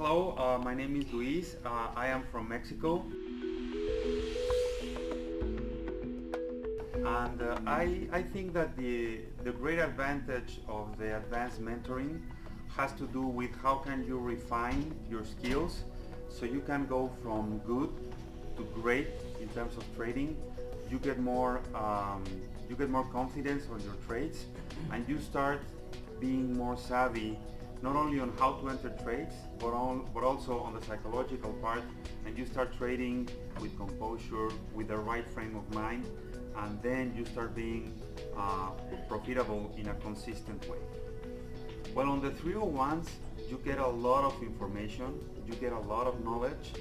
hello, uh, my name is Luis. Uh, I am from Mexico. And uh, I, I think that the, the great advantage of the advanced mentoring has to do with how can you refine your skills so you can go from good to great in terms of trading. You get more, um, you get more confidence on your trades and you start being more savvy not only on how to enter trades but, on, but also on the psychological part and you start trading with composure with the right frame of mind and then you start being uh, profitable in a consistent way. Well on the 301s you get a lot of information, you get a lot of knowledge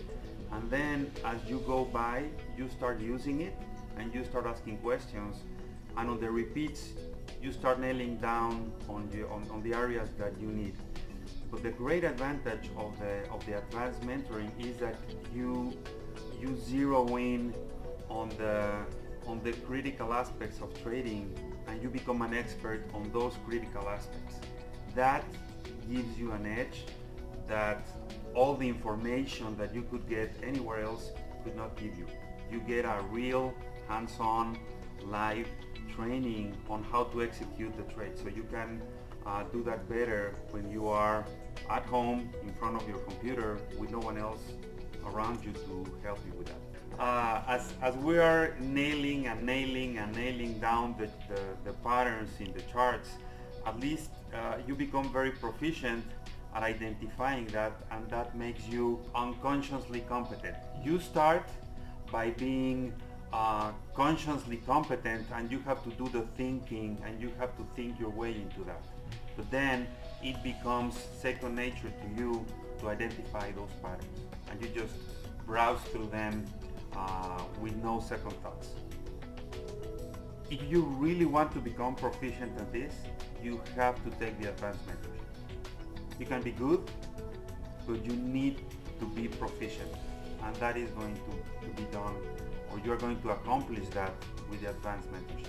and then as you go by you start using it and you start asking questions and on the repeats you start nailing down on the, on, on the areas that you need. But the great advantage of the, of the advanced mentoring is that you, you zero in on the, on the critical aspects of trading and you become an expert on those critical aspects. That gives you an edge that all the information that you could get anywhere else could not give you. You get a real hands-on live training on how to execute the trade so you can uh, do that better when you are at home in front of your computer with no one else around you to help you with that. Uh, as, as we are nailing and nailing and nailing down the, the, the patterns in the charts, at least uh, you become very proficient at identifying that and that makes you unconsciously competent. You start by being uh, consciously competent and you have to do the thinking and you have to think your way into that. But then it becomes second nature to you to identify those patterns and you just browse through them uh, with no second thoughts. If you really want to become proficient at this, you have to take the advanced mentorship. You can be good, but you need to be proficient and that is going to, to be done or you're going to accomplish that with the advanced mentorship.